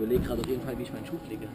überlege gerade auf jeden Fall, wie ich meinen Schuh lege.